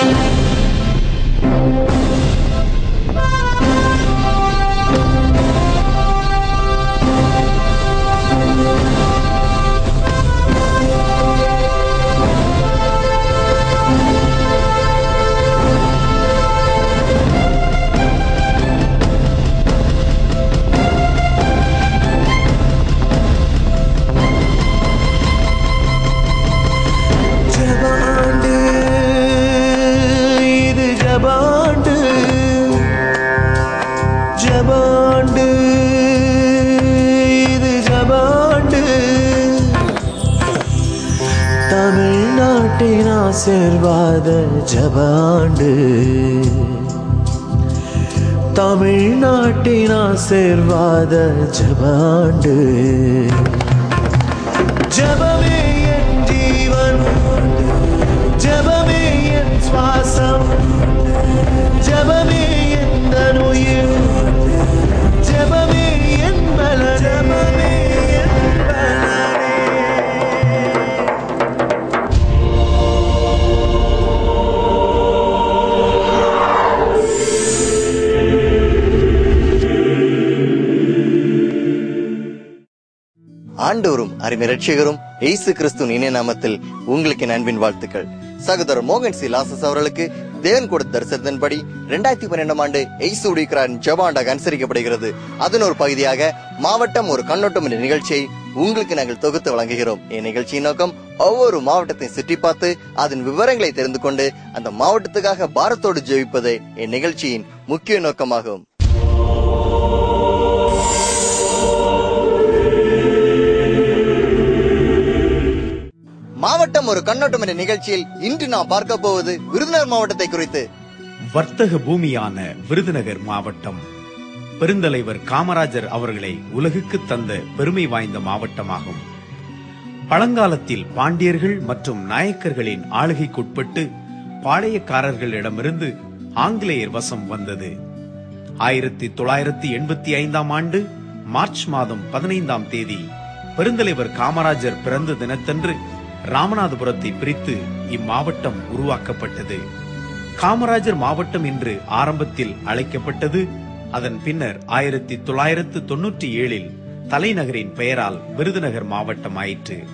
ஜபாண்டு தமிழ்நாட்டின் ஆசிர்வாத ஜபாண்டு ஜபமே என் ஜீவன். ஜபமே என் சுவாசம். ஆண்டவரும் அருமை ரட்சகரும் எய்சு கிறிஸ்துவின் இணைய நாமத்தில் உங்களுக்கு என் அன்பின் வாழ்த்துக்கள். சகோதரர் மோகன் சி. லாசஸ் அவர்களுக்கு தேவன் கொடுத்த தரிசனத்தின்படி இரண்டாயிரத்தி பன்னெண்டாம் ஆண்டு எய்சு உடிக்கிறாரின் ஜபாண்டாக அனுசரிக்கப்படுகிறது. அதன் ஒரு பகுதியாக மாவட்டம் ஒரு கண்ணோட்டம் என்ற நிகழ்ச்சியை உங்களுக்கு நாங்கள் தொகுத்து வழங்குகிறோம். இந்நிகழ்ச்சியின் நோக்கம் ஒவ்வொரு மாவட்டத்தையும் சுற்றி பார்த்து அதன் விவரங்களை தெரிந்து கொண்டு அந்த மாவட்டத்துக்காக பாரத்தோடு ஜெயிப்பதே இந்நிகழ்ச்சியின் முக்கிய நோக்கமாகும். மாவட்டம் ஒரு கண்ணோட்டம் என்ற நிகழ்ச்சியில் இன்று நாம் பார்க்க போவது விருதுநகர் மாவட்டத்தை குறித்து. வர்த்தக பூமியான விருதுநகர் மாவட்டம். பெருந்தலைவர் காமராஜர் அவர்களை உலகுக்கு தந்த பெருமை வாய்ந்த மாவட்டமாகும். பழங்காலத்தில் பாண்டியர்கள் மற்றும் நாயக்கர்களின் ஆளுகைக்குட்பட்டு பாளையக்காரர்களிடமிருந்து ஆங்கிலேயர் வசம் வந்தது. ஆயிரத்தி தொள்ளாயிரத்தி எண்பத்தி ஐந்தாம் ஆண்டு மார்ச் மாதம் பதினைந்தாம் தேதி பெருந்தலைவர் காமராஜர் பிறந்த தினத்தன்று ராமநாதபுரத்தை பிரித்து இம்மாவட்டம் உருவாக்கப்பட்டது. காமராஜர் மாவட்டம் என்று ஆரம்பத்தில் அழைக்கப்பட்டது. அதன் பின்னர் ஆயிரத்தி தொள்ளாயிரத்து தொன்னூற்றி ஏழில் தலைநகரின் பெயரால் விருதுநகர் மாவட்டம் ஆயிற்று.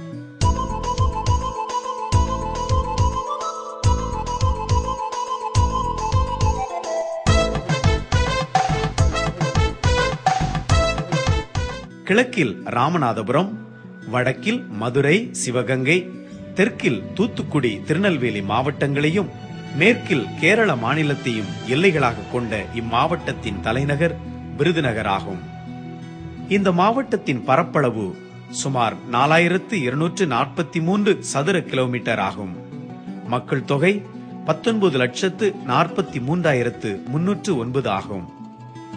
கிழக்கில் ராமநாதபுரம் வடக்கில் மதுரை சிவகங்கை தெற்கில் தூத்துக்குடி திருநெல்வேலி மாவட்டங்களையும் மேற்கில் கேரள மாநிலத்தையும் எல்லைகளாக கொண்ட இம்மாவட்டத்தின் தலைநகர் விருதுநகர் ஆகும் இந்த மாவட்டத்தின் பரப்பளவு சுமார் நாலாயிரத்து இருநூற்று நாற்பத்தி மூன்று சதுர கிலோமீட்டர் ஆகும். மக்கள் தொகை பத்தொன்பது லட்சத்து நாற்பத்தி மூன்றாயிரத்து முன்னூற்று ஒன்பது ஆகும்.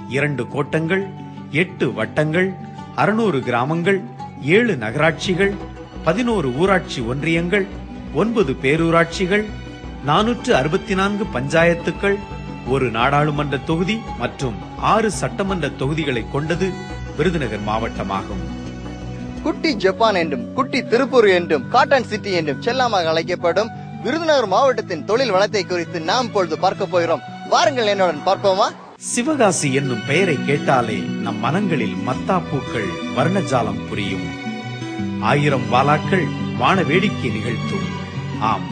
இரண்டு கோட்டங்கள் எட்டு வட்டங்கள் அறுநூறு கிராமங்கள் ஏழு நகராட்சிகள் பதினோரு ஊராட்சி ஒன்றியங்கள் ஒன்பது பேரூராட்சிகள் நானூற்று அறுபத்தி நான்கு பஞ்சாயத்துக்கள் ஒரு நாடாளுமன்ற தொகுதி மற்றும் ஆறு சட்டமன்ற தொகுதிகளை கொண்டது விருதுநகர் மாவட்டமாகும். குட்டி ஜப்பான் என்றும் குட்டி திருப்பூர் என்றும் காட்டன் சிட்டி என்றும் செல்லமாக அழைக்கப்படும் விருதுநகர் மாவட்டத்தின் தொழில் வளத்தை குறித்து நாம் பொழுது பார்க்க போகிறோம். வாருங்கள் என்னுடன் பார்ப்போமா? சிவகாசி என்னும் பெயரை கேட்டாலே நம் மனங்களில் மத்தாப்பூக்கள் வர்ணஜாலம் புரியும். ஆயிரம் வாலாக்கள் வான வேடிக்கை நிகழ்த்தும். ஆம்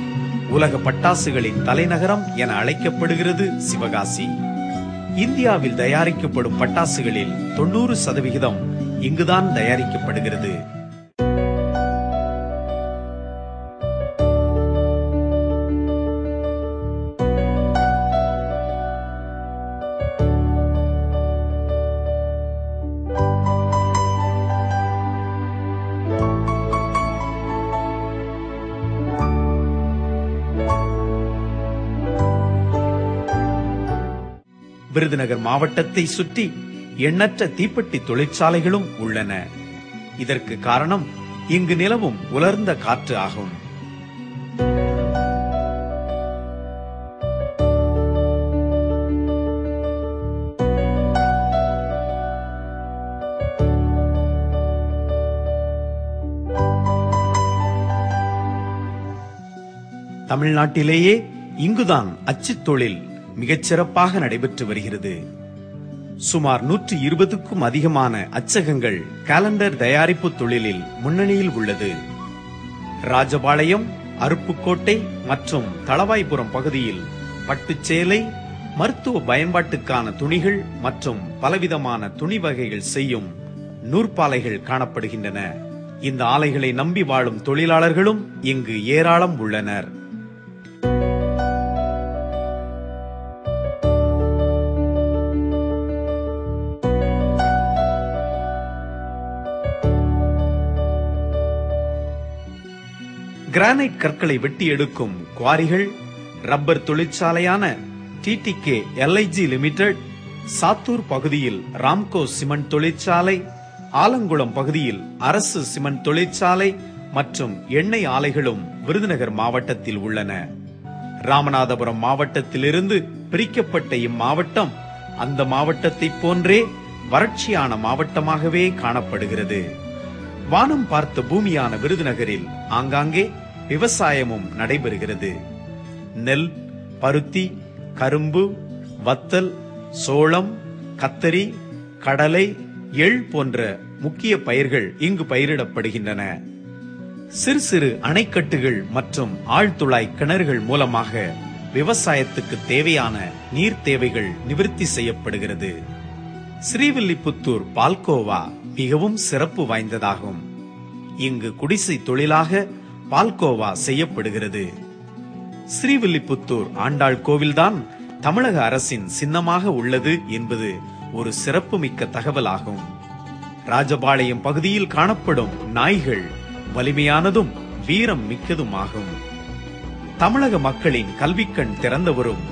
உலக பட்டாசுகளின் தலைநகரம் என அழைக்கப்படுகிறது சிவகாசி. இந்தியாவில் தயாரிக்கப்படும் பட்டாசுகளில் தொண்ணூறு சதவிகிதம் இங்குதான் தயாரிக்கப்படுகிறது. விருதுநகர் மாவட்டத்தை சுற்றி எண்ணற்ற தீப்பெட்டி தொழிற்சாலைகளும் உள்ளன. இதற்கு காரணம் இங்கு நிலவும் உலர்ந்த காற்று ஆகும். தமிழ்நாட்டிலேயே இங்குதான் அச்சுத் தொழில் மிகச்சிறப்பாக நடைபெற்று வருகிறது. சுமார் நூற்றி இருபதுக்கும் அதிகமான அச்சகங்கள் காலண்டர் தயாரிப்பு தொழிலில் முன்னணியில் உள்ளது. ராஜபாளையம் அருப்புக்கோட்டை மற்றும் தளவாய்புரம் பகுதியில் பட்டுச்சேலை மருத்துவ பயன்பாட்டுக்கான துணிகள் மற்றும் பலவிதமான துணி வகைகள் செய்யும் நூற்பாலைகள் காணப்படுகின்றன. இந்த ஆலைகளை நம்பி வாழும் தொழிலாளர்களும் இங்கு ஏராளம் உள்ளனர். கிரானைட் கற்களை வெட்டி எடுக்கும் குவாரிகள் ரப்பர் தொழிற்சாலையான டிடிகே எல்ஐஜி லிமிடெட் சாத்தூர் பகுதியில் ராம்கோ சிமெண்ட் தொழிற்சாலை ஆலங்குளம் பகுதியில் அரசு சிமெண்ட் தொழிற்சாலை மற்றும் எண்ணெய் ஆலைகளும் விருதுநகர் மாவட்டத்தில் உள்ளன. ராமநாதபுரம் மாவட்டத்திலிருந்து பிரிக்கப்பட்ட இம்மாவட்டம் அந்த மாவட்டத்தைப் போன்றே வறட்சியான மாவட்டமாகவே காணப்படுகிறது. வானம் பார்த்த பூமியான விருதுநகரில் ஆங்காங்கே விவசாயமும் நடைபெறுகிறது. நெல் பருத்தி கரும்பு வத்தல் சோளம் கத்தரி கடலை எள் போன்ற முக்கிய பயிர்கள் இங்கு பயிரிடப்படுகின்றன. சிறு சிறு அணைக்கட்டுகள் மற்றும் ஆழ்துளாய் கிணறுகள் மூலமாக விவசாயத்துக்கு தேவையான நீர் தேவைகள் நிவர்த்தி செய்யப்படுகிறது. ஸ்ரீவில்லிபுத்தூர் பால்கோவா மிகவும் சிறப்பு வாய்ந்ததாகும். இங்கு குடிசை தொழிலாக பால்கோவா செய்யப்படுகிறது. ஸ்ரீவில்லிபுத்தூர் ஆண்டாள் கோவில்தான் தமிழக அரசின் சின்னமாக உள்ளது என்பது ஒரு சிறப்புமிக்க தகவலாகும். ராஜபாளையம் பகுதியில் காணப்படும் நாய்கள் வலிமையானதும் வீரம் மிக்கதுமாகும். தமிழக மக்களின் கல்விக்கண் திறந்தவரும்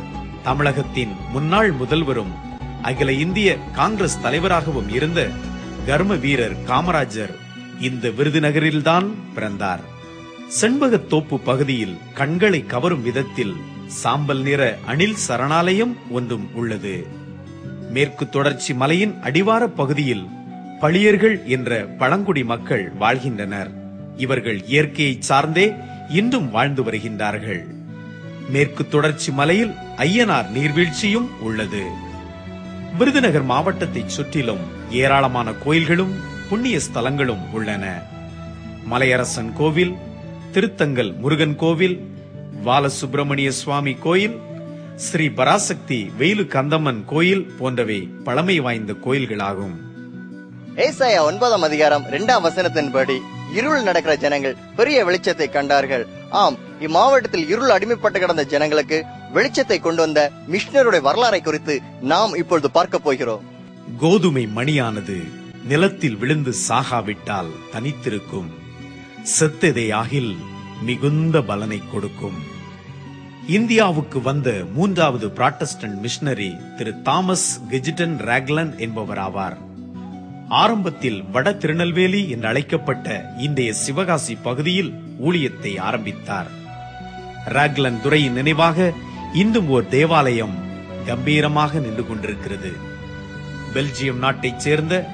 தமிழகத்தின் முன்னாள் முதல்வரும் அகில இந்திய காங்கிரஸ் தலைவராகவும் இருந்த கர்ம வீரர் காமராஜர் இந்த விருதுநகரில்தான் பிறந்தார். செண்பகத்தோப்பு பகுதியில் கண்களை கவரும் விதத்தில் சாம்பல் நிற அணில் சரணாலயம் ஒன்றும் உள்ளது. மேற்கு தொடர்ச்சி மலையின் அடிவார பகுதியில் பளியர்கள் என்ற பழங்குடி மக்கள் வாழ்கின்றனர். இவர்கள் இயற்கையை சார்ந்தே இன்றும் வாழ்ந்து வருகின்றார்கள். மேற்கு தொடர்ச்சி மலையில் ஐயனார் நீர்வீழ்ச்சியும் உள்ளது. விருதுநகர் மாவட்டத்தைச் சுற்றிலும் ஏராளமான கோயில்களும் புண்ணிய ஸ்தலங்களும் உள்ளன. மலையரசன் கோவில் திருத்தங்கல் முருகன் கோவில் பாலசுப்பிரமணிய சுவாமி கோயில் ஸ்ரீ பராசக்தி வெயிலு கந்தம்மன் கோயில் போன்றவை பழமை வாய்ந்த கோயில்களாகும். ஏசாயா ஒன்பதாம் அதிகாரம் இரண்டாம் வசனத்தின்படி இருள் நடக்கிற ஜனங்கள் பெரிய வெளிச்சத்தை கண்டார்கள். ஆம் இம்மாவட்டத்தில் இருள் அடிமைப்பட்டு கிடந்த ஜனங்களுக்கு வெளிச்சத்தை கொண்டு வந்த மிஷனருடைய வரலாறை குறித்து நாம் இப்பொழுது பார்க்க போகிறோம். கோதுமை மணியானது நிலத்தில் விழுந்து சாகாவிட்டால் தனித்திருக்கும். செத்ததேயாகில் மிகுந்த பலனை கொடுக்கும். இந்தியாவுக்கு வந்த மூன்றாவது பிராட்டஸ்டன்ட் மிஷனரி திரு தாமஸ் கெஜிடன் ராக்லன் என்பவராவார். ஆரம்பத்தில் வட திருநெல்வேலி என்று அழைக்கப்பட்ட இன்றைய சிவகாசி பகுதியில் ஊழியத்தை ஆரம்பித்தார். ராக்லன் துறையின் நினைவாக இன்றும் ஓர் தேவாலயம் கம்பீரமாக நின்று கொண்டிருக்கிறது. பெல்ஜியம் நாட்டைச் சேர்ந்த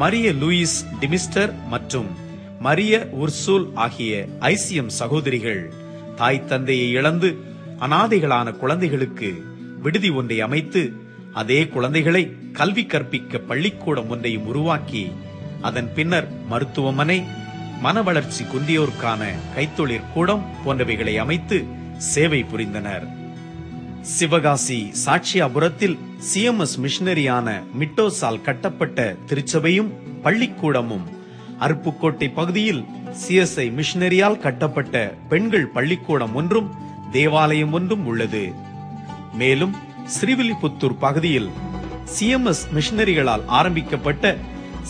மரிய லூயிஸ் டிமிஸ்டர் மற்றும் மரிய உர்சூல் ஆகிய ஐசியம் சகோதரிகள் தாய் தந்தையை இழந்து அனாதைகளான குழந்தைகளுக்கு விடுதி ஒன்றை அமைத்து அதே குழந்தைகளை கல்வி கற்பிக்க பள்ளிக்கூடம் ஒன்றையும் உருவாக்கி அதன் பின்னர் மருத்துவமனை மன வளர்ச்சி குந்தியோருக்கான கைத்தொழிற் கூடம் போன்றவைகளை அமைத்து சேவை புரிந்தனர். சிவகாசி சாட்சியாபுரத்தில் சிஎம்எஸ் மிஷனரியான மிட்டோசால் கட்டப்பட்ட திருச்சபையும் பள்ளிக்கூடமும் அருப்புக்கோட்டை பகுதியில் சிஎஸ்ஐ மிஷினரியால் கட்டப்பட்ட பெண்கள் பள்ளிக்கூடம் ஒன்றும் தேவாலயம் ஒன்றும் உள்ளது. மேலும் ஸ்ரீவில்லிபுத்தூர் பகுதியில் சிஎம்எஸ் மிஷினரிகளால் ஆரம்பிக்கப்பட்ட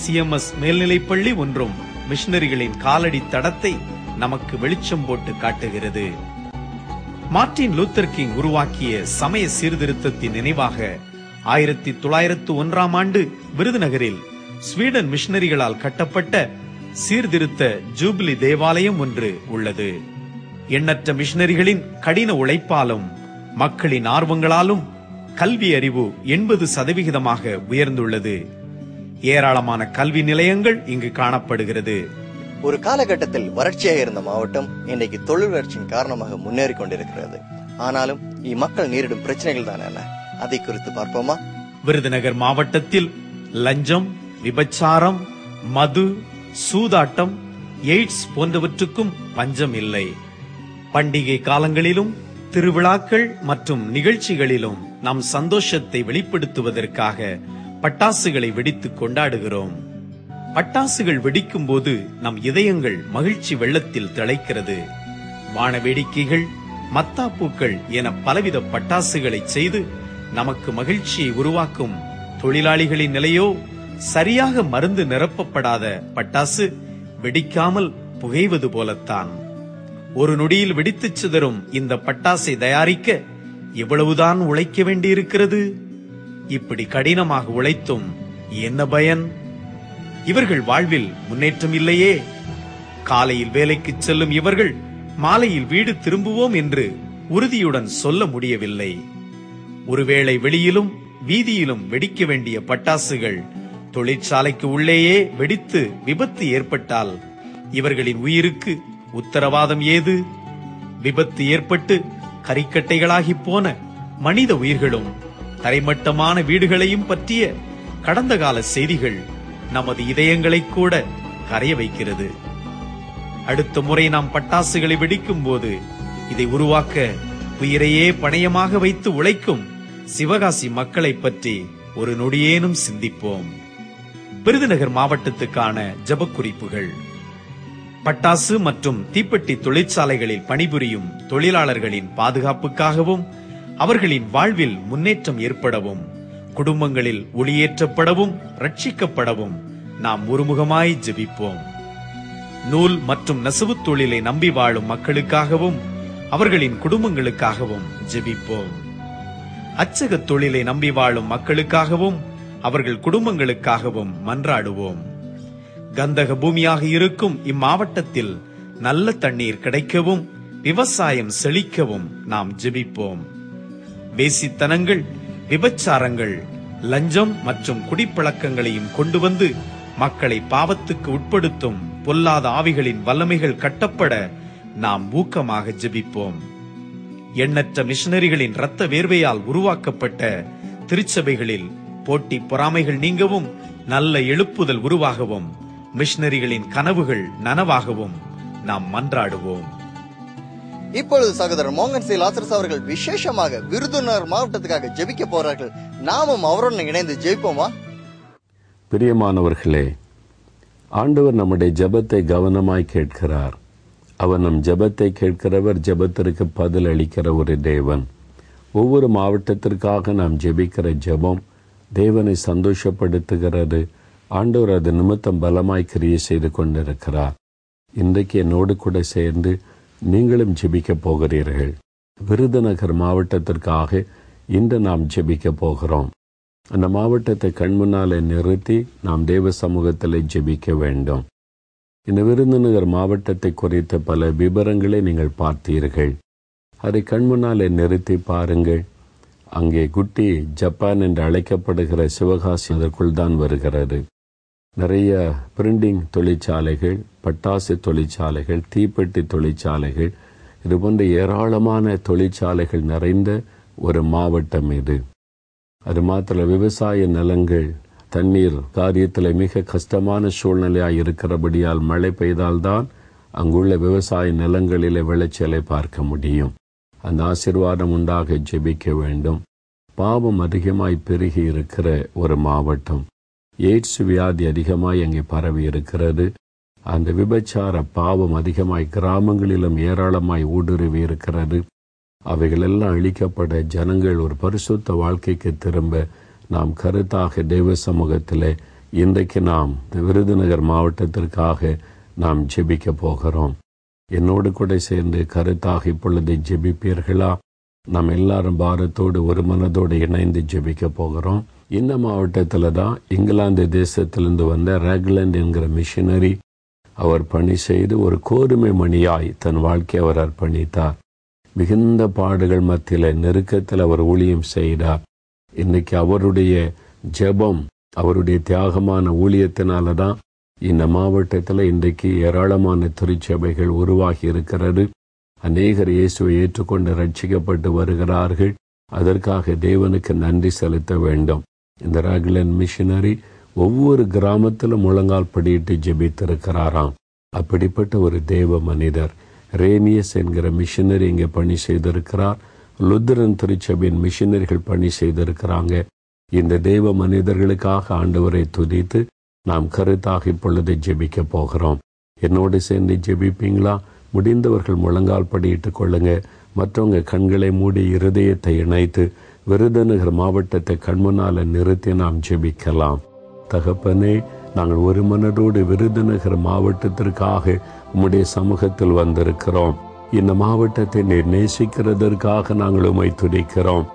சிஎம்எஸ் மேல்நிலைப்பள்ளி ஒன்றும் மிஷினரிகளின் காலடி தடத்தை நமக்கு வெளிச்சம் போட்டு காட்டுகிறது. மார்ட்டின் லூத்தர் கிங் உருவாக்கிய சமய சீர்திருத்தத்தின் நினைவாக ஆயிரத்தி தொள்ளாயிரத்து ஒன்றாம் ஆண்டு விருதுநகரில் ஸ்வீடன் மிஷனரிகளால் கட்டப்பட்ட சீர்திருத்த ஜூபிலி தேவாலயம் ஒன்று உள்ளது. எண்ணற்ற மிஷனரிகளின் கடின உழைப்பாலும் மக்களின் ஆர்வங்களாலும் கல்வி அறிவு எண்பது சதவிகிதமாக உயர்ந்துள்ளது. ஏராளமான கல்வி நிலையங்கள் இங்கு காணப்படுகிறது. ஒரு காலகட்டத்தில் வறட்சியாக இருந்த மாவட்டம் இன்றைக்கு தொழில் வளர்ச்சியின் காரணமாக முன்னேறி கொண்டிருக்கிறது. ஆனாலும் இம்மக்கள் நேரிடும் பிரச்சனைகள் தான் என்ன? அதை குறித்து பார்ப்போமா? விருதுநகர் மாவட்டத்தில் லஞ்சம் விபச்சாரம் மது சூதாட்டம் எய்ட்ஸ் போன்றவற்றுக்கும் பஞ்சம் இல்லை பண்டிகை காலங்களிலும் திருவிழாக்கள் மற்றும் நிகழ்ச்சிகளிலும் நம் சந்தோஷத்தை வெளிப்படுத்துவதற்காக பட்டாசுகளை வெடித்து கொண்டாடுகிறோம். பட்டாசுகள் வெடிக்கும் போது நம் இதயங்கள் மகிழ்ச்சி வெள்ளத்தில் திளைக்கிறது. வான வேடிக்கைகள் மத்தாப்பூக்கள் என பலவித பட்டாசுகளை செய்து நமக்கு மகிழ்ச்சியை உருவாக்கும் தொழிலாளிகளின் நிலையோ சரியாக மருந்து நிரப்பப்படாத பட்டாசு வெடிக்காமல் புகைவது போலத்தான். ஒரு நொடியில் வெடித்துச் சிதறும் இந்த பட்டாசை தயாரிக்க இவ்வளவுதான் உழைக்க வேண்டியிருக்கிறது? இப்படி கடினமாக உழைத்தும் என்ன பயன்? இவர்கள் வாழ்வில் முன்னேற்றம் இல்லையே. காலையில் வேலைக்கு செல்லும் இவர்கள் மாலையில் வீடு திரும்புவோம் என்று உறுதியுடன் சொல்ல முடியவில்லை. ஒருவேளை வெளியிலும் வீதியிலும் வெடிக்க வேண்டிய பட்டாசுகள் தொழிற்சாலைக்கு உள்ளேயே வெடித்து விபத்து ஏற்பட்டால் இவர்களின் உயிருக்கு உத்தரவாதம் ஏது? விபத்து ஏற்பட்டு கரிக்கட்டைகளாகி போன மனித உயிர்களும் தரைமட்டமான வீடுகளையும் பற்றிய கடந்த கால செய்திகள் நமது இதயங்களை கூட கரைய வைக்கிறது. அடுத்த முறை நாம் பட்டாசுகளை வெடிக்கும் போது இதை உருவாக்க உயிரையே பணயமாக வைத்து உழைக்கும் சிவகாசி மக்களை பற்றி ஒரு நொடியேனும் சிந்திப்போம். விருதுநகர் மாவட்டத்துக்கான ஜபக்குறிப்புகள். பட்டாசு மற்றும் தீப்பெட்டி தொழிற்சாலைகளில் பணிபுரியும் தொழிலாளர்களின் பாதுகாப்புக்காகவும் அவர்களின் வாழ்வில் முன்னேற்றம் ஏற்படவும் குடும்பங்களில் ஒளியேற்றப்படவும் ரட்சிக்கப்படவும் நாம் ஒருமுகமாய் ஜெபிப்போம். நூல் மற்றும் நெசவுத் தொழிலை நம்பி வாழும் மக்களுக்காகவும் அவர்களின் குடும்பங்களுக்காகவும் ஜெபிப்போம். அச்சகத் தொழிலை நம்பி வாழும் மக்களுக்காகவும் அவர்கள் குடும்பங்களுக்காகவும் மன்றாடுவோம். கந்தக பூமியாக இருக்கும் இம்மாவட்டத்தில் நல்ல தண்ணீர் கிடைக்கவும் விவசாயம் செழிக்கவும் நாம் ஜெபிப்போம். வேசித்தனங்கள் விபச்சாரங்கள் லஞ்சம் மற்றும் குடிப்பழக்கங்களையும் கொண்டு வந்து மக்களை பாவத்துக்கு உட்படுத்தும் பொல்லாத ஆவிகளின் வல்லமைகள் கட்டப்பட நாம் ஊக்கமாக ஜெபிப்போம். எண்ணற்ற மிஷனரிகளின் இரத்த வேர்வையால் உருவாக்கப்பட்ட திருச்சபைகளில் போட்டி பொறாமைகள் நீங்கவும் நல்ல எழுப்புதல் உருவாகவும் மிஷனரிகளின் கனவுகள் நனவாகவும் நாம் மன்றாடுவோம். இப்பொழுது சகோதரர் மோகன் சி. லாசரஸ் அவர்கள் விசேஷமாக விருதுநகர் மாவட்டத்துக்காக ஜெபிக்க போறார்கள். நாமும் அவருடன் இணைந்து ஜெயிப்போமா பிரியமானவர்களே ஆண்டவர் நம்முடைய ஜெபத்தை கவனமாய் கேட்கிறார். அவர் நம் ஜெபத்தை கேட்கிறவர் ஜெபத்திற்கு பதில் அளிக்கிற ஒரு தேவன். ஒவ்வொரு மாவட்டத்திற்காக நாம் ஜெபிக்கிற ஜெபம் தேவனை சந்தோஷப்படுத்துகிறது. ஆண்டவர் அது நிமித்தம் பலமாய் கிரியை செய்து கொண்டிருக்கிறார். இன்றைக்கு என்னோடு கூட சேர்ந்து நீங்களும் ஜெபிக்க போகிறீர்கள். விருதுநகர் மாவட்டத்திற்காக இன்று நாம் ஜெபிக்க போகிறோம். அந்த மாவட்டத்தை கண்முன்னாலே நிறுத்தி நாம் தேவ சமூகத்தில் ஜெபிக்க வேண்டும். இந்த விருதுநகர் மாவட்டத்தை குறித்த பல விபரங்களை நீங்கள் பார்த்தீர்கள். அதை கண்முன்னாலே நிறுத்தி பாருங்கள். அங்கே குட்டி ஜப்பான் என்று அழைக்கப்படுகிற சிவகாசி அதற்குள் தான் வருகிறது. நிறைய பிரிண்டிங் தொழிற்சாலைகள் பட்டாசு தொழிற்சாலைகள் தீப்பெட்டி தொழிற்சாலைகள் இது போன்ற ஏராளமான தொழிற்சாலைகள் நிறைந்த ஒரு மாவட்டம் இது. அது மாத்திர விவசாய நிலங்கள் தண்ணீர் காரியத்தில் மிக கஷ்டமான சூழ்நிலையாக இருக்கிறபடியால் மழை பெய்தால்தான் அங்குள்ள விவசாய நிலங்களிலே விளைச்சலை பார்க்க முடியும். அந்த ஆசிர்வாதம் உண்டாக ஜெபிக்க வேண்டும். பாவம் அதிகமாய் பெருகி இருக்கிற ஒரு மாவட்டம். எய்ட்ஸ் வியாதி அதிகமாய் அங்கே பரவி இருக்கிறது. அந்த விபச்சார பாவம் அதிகமாய் கிராமங்களிலும் ஏராளமாய் ஊடுருவி இருக்கிறது. அவைகளெல்லாம் அழிக்கப்பட ஜனங்கள் ஒரு பரிசுத்த வாழ்க்கைக்கு திரும்ப நாம் கருத்தாக தெய்வ சமூகத்தில் இன்றைக்கு நாம் இந்த விருதுநகர் மாவட்டத்திற்காக நாம் ஜெபிக்க போகிறோம். என்னோடு கூட சேர்ந்து கருத்தாக இப்பொழுது ஜெபிப்பீர்களா? நாம் எல்லாரும் பாரத்தோடு ஒரு மனதோடு இணைந்து ஜெபிக்க போகிறோம். இந்த மாவட்டத்தில் தான் இங்கிலாந்து தேசத்திலிருந்து வந்த ரேக்லண்ட் என்கிற மிஷினரி அவர் பணி செய்து ஒரு கோதுமை மணியாய் தன் வாழ்க்கையை அவர் அர்ப்பணித்தார். மிகுந்த பாடுகள் மத்தியில் நெருக்கத்தில் அவர் ஊழியம் செய்தார். இன்னைக்கு அவருடைய ஜெபம் அவருடைய தியாகமான ஊழியத்தினால தான் இந்த மாவட்டத்தில் இன்றைக்கு ஏராளமான திருச்சபைகள் உருவாகி இருக்கிறது. அநேகர் இயேசுவை ஏற்றுக்கொண்டு ரட்சிக்கப்பட்டு வருகிறார்கள். அதற்காக தேவனுக்கு நன்றி செலுத்த வேண்டும். இந்த ராகுலன் மிஷினரி ஒவ்வொரு கிராமத்திலும் முழங்கால் படியிட்டு ஜெபித்திருக்கிறாராம். அப்படிப்பட்ட ஒரு தேவ மனிதர். ரேனியஸ் என்கிற மிஷினரி இங்கே பணி செய்திருக்கிறார். லுத்ரன் திருச்சபையின் மிஷினரிகள் பணி செய்திருக்கிறாங்க. இந்த தேவ மனிதர்களுக்காக ஆண்டவரை துதித்து நாம் கருத்தாக இப்பொழுது ஜெபிக்க போகிறோம். என்னோடு சேர்ந்து ஜெபிப்பீங்களா? முடிந்தவர்கள் முழங்கால் படியிட்டு கொள்ளுங்க. மற்றவங்க கண்களை மூடி இருதயத்தை இணைத்து விருதுநகர் மாவட்டத்தை கண்முன்னால நிறுத்தி நாம் ஜெபிக்கலாம். தகப்பனே நாங்கள் ஒரு மனதோடு விருதுநகர் மாவட்டத்திற்காக உம்முடைய சமூகத்தில் வந்திருக்கிறோம். இந்த மாவட்டத்தை நீர் நேசிக்கிறதற்காக நாங்கள் உமை துடிக்கிறோம்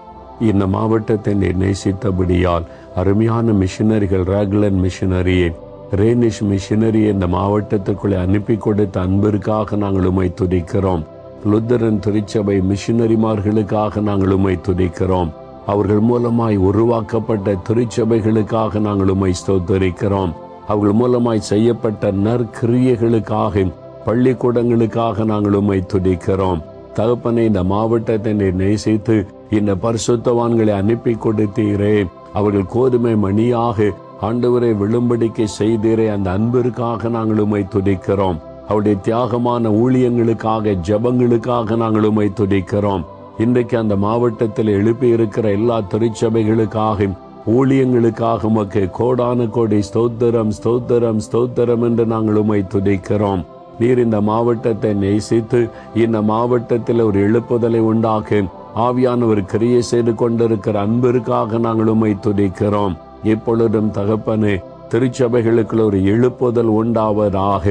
இந்த மாவட்டத்தை நீர் நேசித்தபடியால் அருமையான மிஷினரிகள் ராகுலன் மிஷினரியை ரேனிஷ் மிஷினரி இந்த மாவட்டத்துக்குள்ளே அனுப்பி கொடுத்த அன்பிற்காக நாங்கள் உமை துதிக்கிறோம். லுத்தரன் திருச்சபை மிஷினரிமார்களுக்காக நாங்கள் உமை துதிக்கிறோம். அவர்கள் மூலமாய் உருவாக்கப்பட்ட திருச்சபைகளுக்காக நாங்கள் உமை ஸ்தோத்தரிக்கிறோம். அவர்கள் மூலமாய் செய்யப்பட்ட நற்கிரியைகளுக்காக பள்ளிக்கூடங்களுக்காக நாங்கள் உமை துதிக்கிறோம். தகப்பனை இந்த மாவட்டத்தை நேசித்து இந்த பரிசுத்தவான்களை அனுப்பி கொடுத்தீரே. அவர்கள் கோதுமை மணியாக ஆண்டவரை விழும்படிக்கை செய்தீரே அந்த அன்பிற்காக நாங்கள் உமை துதிக்கிறோம். அவருடைய தியாகமான ஊழியங்களுக்காக ஜெபங்களுக்காக நாங்கள் உமை துதிக்கிறோம். இன்றைக்கு அந்த மாவட்டத்தில் எழுப்பி இருக்கிற எல்லா திருச்சபைகளுக்காக ஊழியங்களுக்காக உமக்கு கோடான கோடி ஸ்தோத்திரம் ஸ்தோத்திரம் ஸ்தோத்திரம் என்று நாங்கள் உமை துதிக்கிறோம். நீர் இந்த மாவட்டத்தை நேசித்து இந்த மாவட்டத்தில் ஒரு எழுப்புதலை உண்டாகும் ஆவியானவர் கிரியை செய்து கொண்டிருக்கிற அன்பிற்காக நாங்கள் உண்மை துதிக்கிறோம். இப்பொழுதும் தகப்பனே திருச்சபைகளுக்குள்ள ஒரு எழுப்புதல் உண்டாவதாக.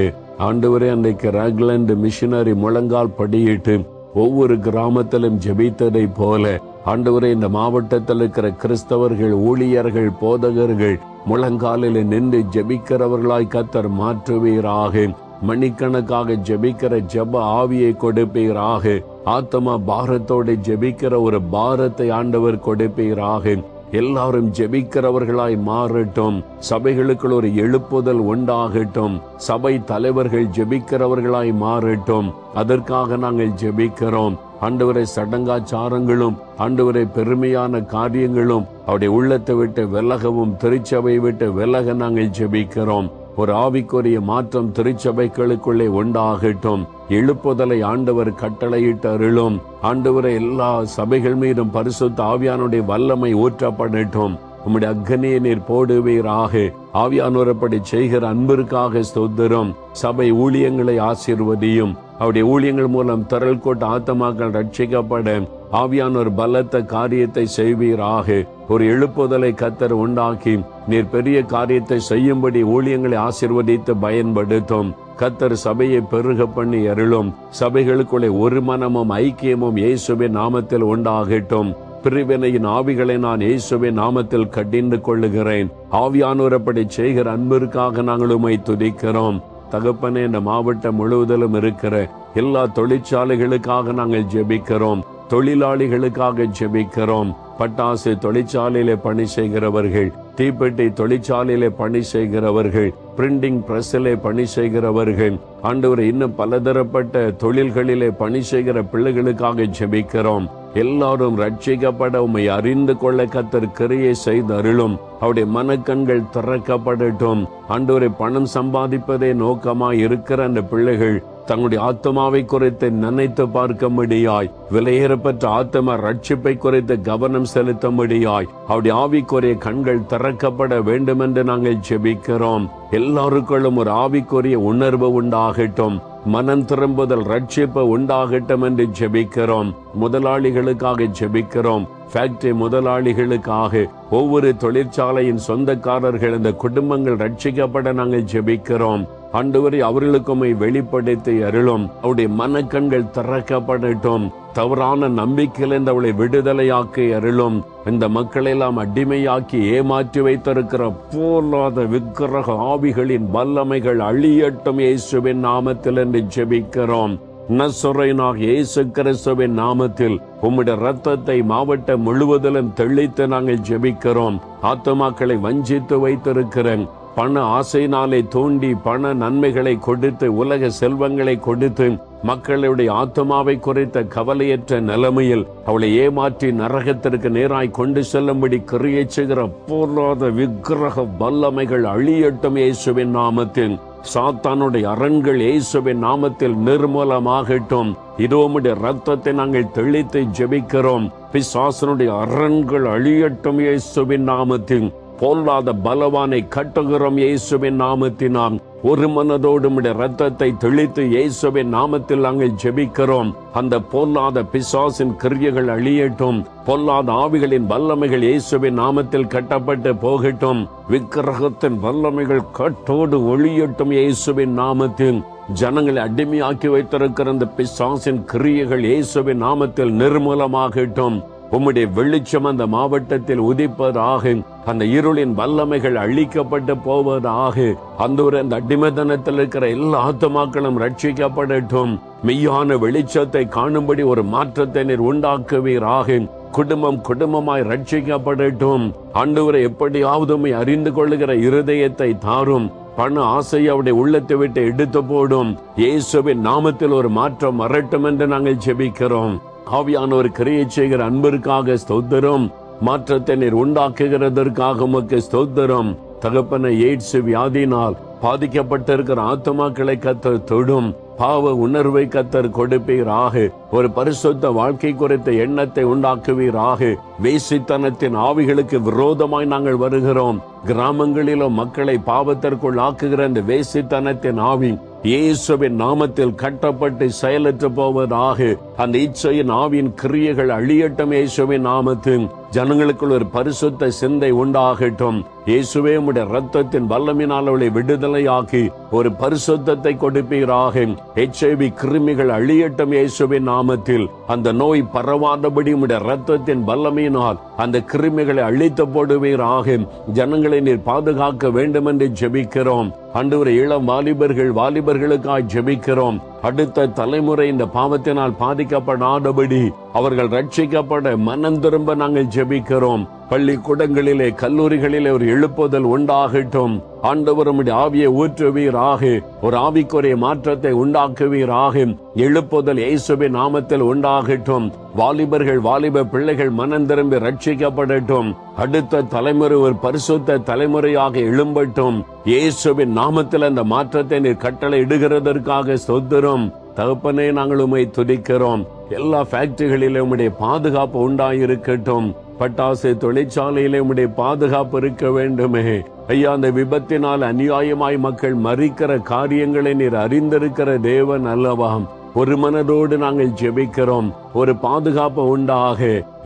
ஆண்டவரே அன்றைக்கு ரக்லண்ட் மிஷினரி முழங்கால் படியிட்டு ஒவ்வொரு கிராமத்திலும் ஜெபித்ததை போல ஆண்டவரே இந்த மாவட்டத்தில் இருக்கிற கிறிஸ்தவர்கள் ஊழியர்கள் போதகர்கள் முழங்காலில் நின்று ஜெபிக்கிறவர்களாய் கத்தர் மாற்றுவீராக. மணிக்கணக்காக ஜெபிக்கிற ஜெப ஆவியை கொடுப்பீராக. ஆத்தமா பாரத்தோட ஜெபிக்கிற ஒரு பாரத்தை ஆண்டவர் கொடுப்பீராக. எல்லாரும் ஜெபிக்கிறவர்களாய் மாறட்டும். சபைகளுக்குள் ஒரு எழுப்புதல் உண்டாகட்டும். சபை தலைவர்கள் ஜெபிக்கிறவர்களாய் மாறட்டும். அதற்காக நாங்கள் ஜெபிக்கிறோம். ஆண்டவரை சடங்காச்சாரங்களும் ஆண்டவரை பெருமையான காரியங்களும் அவருடைய உள்ளத்தை விட்டு விலகவும் திருச்சபை விட்டு விலக நாங்கள் ஜெபிக்கிறோம். ஒரு ஆவிக்குரிய மாற்றம் திருச்சபைகளுக்குள்ளே உண்டாகட்டும். எழுப்புதலை ஆண்டவர் கட்டளையிட்டு அருளும். ஆண்டவரை எல்லா சபைகள் மீதும் பரிசுத்த ஆவியானுடைய வல்லமை ஊற்றப்படட்டும். உம்முடைய அக்னியை நீர் போடுவீராக. ஆவியானோரப்படி செய்கிற அன்பிற்காக ஸ்தோத்திரம். சபை ஊழியங்களை ஆசீர்வதியும். அவருடைய ஊழியங்கள் மூலம் திரள் கோட்டு ஆத்தமாக்கள் ரட்சிக்கப்பட. ஆவியானோர் பலத்த காரியத்தை செய்வீராக. ஒரு எழுப்புதலை கத்தர் உண்டாக்கி நீர் பெரிய காரியத்தை செய்யும்படி ஊழியங்களை ஆசிர்வதித்து பயன்படுத்தும். கத்தர் சபையை பெருக பண்ணி அருளும். சபைகளுக்குள்ளே ஒரு மனமும் ஐக்கியமும் இயேசுவின் நாமத்தில் உண்டாகட்டும். பிரிவினையின் ஆவிகளை நான் இயேசுவின் நாமத்தில் கடிந்து கொள்ளுகிறேன். ஆவியானோரப்படி செய்கிற அன்பிற்காக நாங்கள் உமை துதிக்கிறோம். தகப்பனே இந்த மாவட்டம் முழுவதிலும் இருக்கிற எல்லா தொழிற்சாலைகளுக்காக நாங்கள் ஜெபிக்கிறோம். தொழிலாளிகளுக்காக ஜெபிக்கிறோம். பட்டாசு தொழிற்சாலையிலே பணி செய்கிறவர்கள் தீப்பெட்டி தொழிற்சாலையிலே பணி செய்கிறவர்கள் பிரிண்டிங் பிரஸ்ல பணி செய்கிறவர்கள் ஆண்டவர் இன்னும் பலதரப்பட்ட தொழில்களிலே பணி செய்கிற பிள்ளைகளுக்காக ஜெபிக்கிறோம். எல்லாரும் ரட்சிக்கப்பட உம்மை அறிந்து கொள்ள கத்தர் கிரியை செய்து அருளும் அவருடைய மனக்கண்கள் திறக்கப்படட்டும். ஆண்டவரை பணம் சம்பாதிப்பதே நோக்கமாய் இருக்கிற அந்த பிள்ளைகள் தங்களுடைய ஆத்மாவை குறைத்து நினைத்து பார்க்கும்படியாய் விலையேறப்பட்ட ஆத்ம ரட்சிப்பை குறைத்து கவனம் செலுத்தும்படியாய் அவருடைய ஆவிக்குரிய கண்கள் திறக்கப்பட வேண்டும் என்று நாங்கள் ஜெபிக்கிறோம். எல்லாருக்குள்ளும் ஒரு ஆவிக்குரிய உணர்வு உண்டாகட்டும். மனம் திரும்புதல் ரட்சிப்பு உண்டாகட்டும் என்று ஜெபிக்கிறோம். முதலாளிகளுக்காக ஜெபிக்கிறோம். ஃபேக்டரி முதலாளிகளுக்காக ஒவ்வொரு தொழிற்சாலையின் சொந்தக்காரர்கள் இந்த குடும்பங்கள் ரட்சிக்கப்பட நாங்கள் ஜெபிக்கிறோம். ஆண்டவரை அவர்களுக்குமை வெளிப்படுத்தி அருளும். அவருடைய மனக்கண்கள் திறக்கப்படட்டும். தவறான நம்பிக்கையிலிருந்து அவளை விடுதலையாக்கி அருளும். இந்த மக்களை எல்லாம் அடிமையாக்கி ஏமாற்றி வைத்திருக்கிற போலாத விக்கிரக ஆவிகளின் வல்லமைகள் அழியட்டும் இயேசுவின் நாமத்தில் என்று ஜெபிக்கிறோம். நசுரைனாக இயேசு கிறிஸ்துவின் நாமத்தில் உம்முடைய ரத்தத்தை மாவட்டம் முழுவதிலும் தெளித்து நாங்கள் ஜெபிக்கிறோம். ஆத்துமாக்களை வஞ்சித்து வைத்திருக்கிறேன். பண ஆசையினாலே தூண்டி பண நன்மைகளை கொடுத்து உலக செல்வங்களை கொடுத்து மக்களுடைய ஆத்மாவை குறைத்த கவலையற்ற நிலைமையில் அவளை ஏமாற்றி நரகத்திற்கு நேராய் கொண்டு செல்லும்படி கிரியை செய்கிற போராத விக்கிரக வல்லமைகள் அழியட்டும் இயேசுவின் நாமத்தில். சாத்தானுடைய அரண்கள் இயேசுவின் நாமத்தில் நிர்மூலமாகட்டும். இதோமுடைய ரத்தத்தை நாங்கள் தெளித்து ஜெபிக்கிறோம். பிசாசனுடைய அரண்கள் அழியட்டும் இயேசுவின் நாமத்தில். பொல்லாத பலவானை கட்டுகிறோம் இயேசுவின் நாமத்தினாம் ஒரு மனதோடு ரத்தத்தை தெளித்து இயேசுவின் நாமத்தில் நாங்கள் ஜெபிக்கிறோம். அந்த பொல்லாத பிசாசின் கிரியைகள் அழியட்டும். பொல்லாத ஆவிகளின் வல்லமைகள் இயேசுவின் நாமத்தில் கட்டப்பட்டு போகட்டும். விக்கிரகத்தின் வல்லமைகள் கட்டோடு ஒளியட்டும் இயேசுவின் நாமத்தில். ஜனங்களை அடிமையாக்கி வைத்திருக்கிற அந்த பிசாசின் கிரியைகள் இயேசுவின் நாமத்தில் நிர்மூலமாகட்டும். உம்முடைய வெளிச்சம் அந்த மாவட்டத்தில் உதிப்பதாக அந்த இருளின் வல்லமைகள் அழிக்கப்பட்டு போவதாக அந்த ஒரு அந்த அடிமதனத்தில் இருக்கிற எல்லா ஆத்மாக்களும் ரட்சிக்கப்படட்டும் மெய்யான வெளிச்சத்தை காணும்படி ஒரு மாற்றத்தை நீர் உண்டாக்குவீராக குடும்பம் குடும்பமாய் ரட்சிக்கப்படட்டும் ஆண்டவரை எப்படியாவது அறிந்து கொள்ளுகிற இருதயத்தை தாரும். பண ஆசையை அவருடைய உள்ளத்தை விட்டு எடுத்து போடும். இயேசுவின் நாமத்தில் ஒரு மாற்றம் வரட்டும் என்று நாங்கள் ஜெபிக்கிறோம். ஆவியானவர் கிரையை செய்கிற அன்பிற்காக ஸ்தோத்திரம். மாற்றத்தை நீர் உண்டாக்குகிறதற்காக உமக்கு ஸ்தோத்திரம். தகப்பன எய்ட்ஸ் வியாதினால் பாதிக்கப்பட்டிருக்கிற ஆத்மாக்களை கத்தர் தொடும். பாவ உணர்வை கத்தர் கொடுப்பீராக. ஒரு பரிசுத்த வாழ்க்கை குறித்த எண்ணத்தை உண்டாக்குவீராக. வேசித்தனத்தின் ஆவிகளுக்கு விரோதமாய் நாங்கள் வருகிறோம். கிராமங்களிலும் மக்களை பாவத்திற்குள் ஆக்குகிற இந்த வேசித்தனத்தின் ஆவி இயேசுவின் நாமத்தில் கட்டப்பட்டு செயலற்று போவதாக. அந்த இச்சையின் ஆவியின் கிரியைகள் அழியட்டும் இயேசுவின் நாமத்தின் ஜனங்களுக்குள் ஒரு பரிசுத்த சிந்தை உண்டாகட்டும். இயேசுவே உடைய ரத்தத்தின் வல்லமினால் அவளை விடுதலையாக்கி ஒரு பரிசுத்தத்தை கொடுப்பீராக. எச்ஐவி கிருமிகள் அழியட்டும் இயேசுவின் நாமத்தில். அந்த நோய் பரவாதபடி உடைய ரத்தத்தின் வல்லமையினால் அந்த கிருமிகளை அழித்து போடுவீராக. ஜனங்களை நீர் பாதுகாக்க வேண்டும் என்று ஜெபிக்கிறோம். அன்று ஒரு இளம் வாலிபர்கள் வாலிபர்களுக்காய் ஜெபிக்கிறோம். அடுத்த தலைமுறை இந்த பாவத்தினால் பாதிக்கப்படாதபடி அவர்கள் ரட்சிக்கப்பட மனம் திரும்ப நாங்கள் ஜெபிக்கிறோம். பள்ளிக்கூடங்களிலே கல்லூரிகளிலே ஒரு எழுப்புதல் உண்டாகட்டும். ஆண்டவர் உம்முடைய ஆவியை ஊற்றுவீராக. ஒரு ஆவிக்குரிய மாற்றத்தை உண்டாக்குவீராக. எழுப்புதல் இயேசுவின் நாமத்தில் உண்டாகட்டும். வாலிபர்கள் வாலிப பிள்ளைகள் மனம் திரும்பி ரட்சிக்கப்படட்டும். அடுத்த தலைமுறை ஒரு பரிசுத்த தலைமுறையாக எழும்பட்டும். இயேசுவின் நாமத்தில் அந்த மாற்றத்தை நீர் கட்டளை இடுகிறதற்காக சொத்துரும் தகப்பனே நாங்கள் உம்மை துதிக்கிறோம். எல்லா ஃபேக்டரிகளிலும் உம்முடைய பாதுகாப்பு உண்டாயிருக்கட்டும். பட்டாசு தொழிற்சாலையிலே உம்முடைய பாதுகாப்பு இருக்க வேண்டுமே. ஐயா அந்த விபத்தினால் அநியாயமாய் மக்கள் மறிக்கிற காரியங்களை நீர் அறிந்திருக்கிற தேவன் அல்லவாம் ஒரு மனதோடு நாங்கள் ஜெபிக்கிறோம். ஒரு பாதுகாப்பு உண்டாக.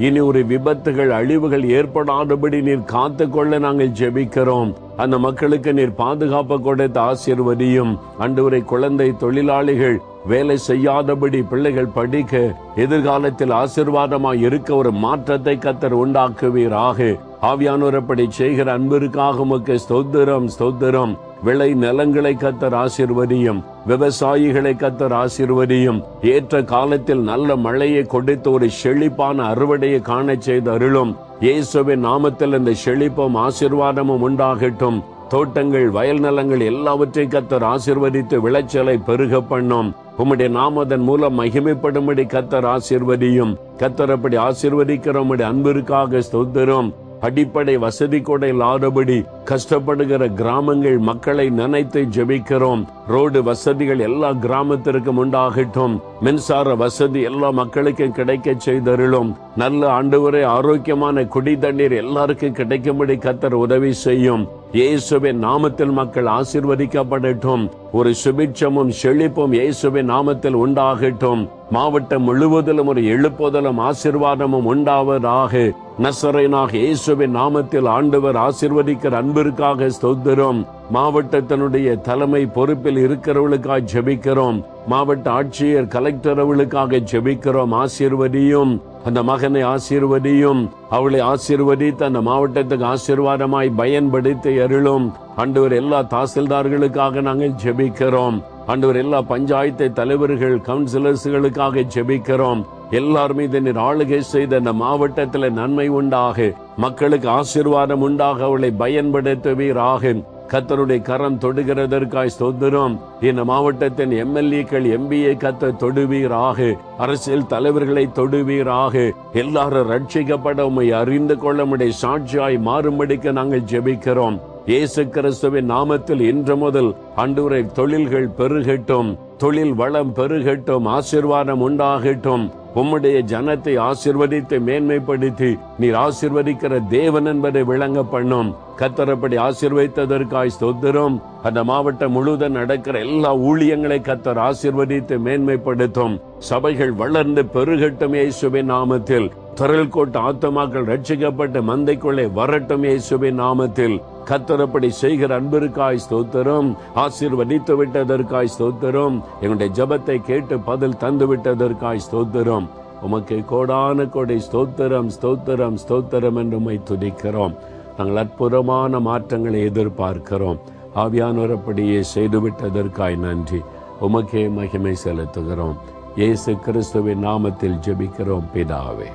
இனி ஒரு விபத்துகள் அழிவுகள் ஏற்படாதபடி நீர் காத்து கொள்ள நாங்கள் ஜெபிக்கிறோம். அந்த மக்களுக்கு நீர் பாதுகாப்பு கொடுத்த ஆசீர்வதியும். அன்று குழந்தை தொழிலாளிகள் வேலை செய்யாதபடி பிள்ளைகள் படிக்க எதிர்காலத்தில் ஆசிர்வாதமாய் இருக்க ஒரு மாற்றத்தை கத்தர் உண்டாக்குவீராக. ஆவியானோர் அப்படி செய்கிற அன்பிற்காக உமக்கு ஸ்தோத்திரம் ஸ்தோத்திரம். விளை நிலங்களை கத்தர் ஆசிர்வதியும் விவசாயிகளை கத்தர் ஆசிர்வதியும். ஏற்ற காலத்தில் நல்ல மழையை கொடுத்து ஒரு செழிப்பான அறுவடையை காணச் செய்த அருளும். இயேசுவின் நாமத்தில் இந்த செழிப்பும் ஆசிர்வாதமும் உண்டாகட்டும். தோட்டங்கள் வயல் நிலங்கள் எல்லாவற்றை கத்தர் ஆசிர்வதித்து விளைச்சலை பெருக பண்ணும். உம்முடைய நாமதன் மூலம் மகிமைப்படும்படி கத்தர் ஆசிர்வதியும். கத்தர் அப்படி ஆசிர்வதிக்கிற உம்முடைய அன்பிற்காக ஸ்தோத்திரம். அடிப்படை வசதி கூட இல்லாதபடி கஷ்டப்படுகிற கிராமங்கள் மக்களை நினைத்து ஜெபிக்கிறோம். ரோடு வசதிகள் எல்லா கிராமத்திற்கும் உண்டாகட்டும். மின்சார வசதி எல்லா மக்களுக்கும் கிடைக்க செய்தருளும். நல்ல ஆண்டவரே ஆரோக்கியமான குடி தண்ணீர் எல்லாருக்கும் கிடைக்கும்படி கத்தர் உதவி செய்யும். இயேசுவின் நாமத்தில் மக்கள் ஆசிர்வதிக்கப்படட்டும். ஒரு சுபிட்சமும் செழிப்பும் இயேசுவின் நாமத்தில் உண்டாகட்டும். மாவட்டம் முழுவதிலும் ஒரு எழுப்புதலும் ஆசிர்வாதமும் உண்டாவதாக. நசரேனாக இயேசுவின் நாமத்தில் ஆண்டவர் ஆசிர்வதிக்கிற அன்பிற்காக ஸ்தோத்திரம். மாவட்டத்தினுடைய தலைமை பொறுப்பில் இருக்கிறவர்களுக்காக ஜெபிக்கிறோம். மாவட்ட ஆட்சியர் கலெக்டர் அவளுக்காக ஜெபிக்கிறோம். ஆசீர்வதியும் அந்த மகனை ஆசீர்வதியும். அவளை ஆசீர்வதித்து அந்த மாவட்டத்துக்கு ஆசீர்வாதமாய் பயன்படுத்தி அருளும். ஆண்டவர் எல்லா தாசில்தார்களுக்காக நாங்கள் ஜெபிக்கிறோம். ஆண்டவர் எல்லா பஞ்சாயத்து தலைவர்கள் கவுன்சிலர்ஸ்களுக்காக ஜெபிக்கிறோம். எல்லார் மீது நீர் ஆளுகை செய்த அந்த மாவட்டத்தில் நன்மை உண்டாக. மக்களுக்கு ஆசீர்வாதம் உண்டாக. அவளை பயன்படுத்துவீராக. கத்தருடைய கரம் தொடுகிறதற்காய் ஸ்தோத்திரம். இந்த மாவட்டத்தின் எம்எல்ஏக்கள் எம்பிஏ கத்த தொடுவீராக. அரசியல் தலைவர்களை தொடுவீராக. எல்லாரும் ரட்சிக்கப்பட உண்மை அறிந்து கொள்ள முடிய சாட்சியாய் மாறும்படிக்கு நாங்கள் ஜெபிக்கிறோம். இயேசு கிறிஸ்துவின் நாமத்தில் இன்று முதல் அன்றுரை தொழில்கள் பெருகட்டும். தொழில் வளம் பெருகட்டும் ஆசிர்வாதம் உண்டாகட்டும். உம்முடைய ஜனத்தை ஆசிர்வதித்து மேன்மைப்படுத்தி நீர் ஆசிர்வதிக்கிற தேவன் என்பதை விளங்க பண்ணும். கத்தரப்படி ஆசிர்வதித்ததற்காய் சொத்துரும் அந்த மாவட்டம் முழுவதும் நடக்கிற எல்லா ஊழியங்களை கத்தர் ஆசிர்வதித்து மேன்மைப்படுத்தும். சபைகள் வளர்ந்து பெருகட்டும் இயேசுவின் நாமத்தில். திரள் கோட்ட ஆத்தமாக்கள் ரட்சிக்கப்பட்டு மந்தைக்குள்ளே வரட்டும் இயேசுவின் நாமத்தில். கத்தரப்படி செய்கிற அன்பிற்காய் ஸ்தோத்திரம். ஆசீர்வதித்து விட்டதற்காய் ஸ்தோத்திரம். எங்களுடைய ஜபத்தை கேட்டு பதில் தந்து விட்டதற்காய் ஸ்தோத்திரம். உமக்கு கோடான கோடை ஸ்தோத்திரம் ஸ்தோத்திரம் ஸ்தோத்திரம் என்று உமை துதிக்கிறோம். நாங்கள் அற்புதமான மாற்றங்களை எதிர்பார்க்கிறோம். ஆவியானோரப்படியே செய்துவிட்டதற்காய் நன்றி. உமக்கே மகிமை செலுத்துகிறோம். இயேசு கிறிஸ்துவின் நாமத்தில் ஜெபிக்கிறோம் பிதாவே.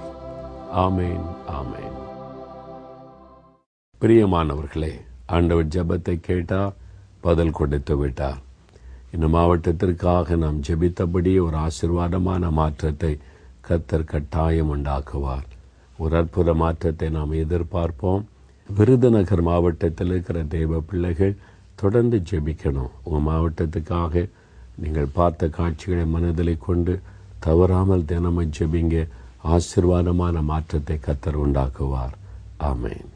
ஆமேன் ஆமேன். பிரியமானவர்களே ஆண்டவர் ஜெபத்தை கேட்டார் பதில் கொடுத்து விட்டார். இந்த மாவட்டத்திற்காக நாம் ஜெபித்தபடி ஒரு ஆசிர்வாதமான மாற்றத்தை கத்தர் கட்டாயம் உண்டாக்குவார். ஒரு அற்புத மாற்றத்தை நாம் எதிர்பார்ப்போம். விருதுநகர் மாவட்டத்தில் இருக்கிற தெய்வ பிள்ளைகள் தொடர்ந்து ஜெபிக்கணும். உங்கள் மாவட்டத்துக்காக நீங்கள் பார்த்த காட்சிகளை மனதில் கொண்டு தவறாமல் தினமும் ஜெபிங்க. ஆசிர்வாதமான மாற்றத்தை கத்தர் உண்டாக்குவார். ஆமேன்.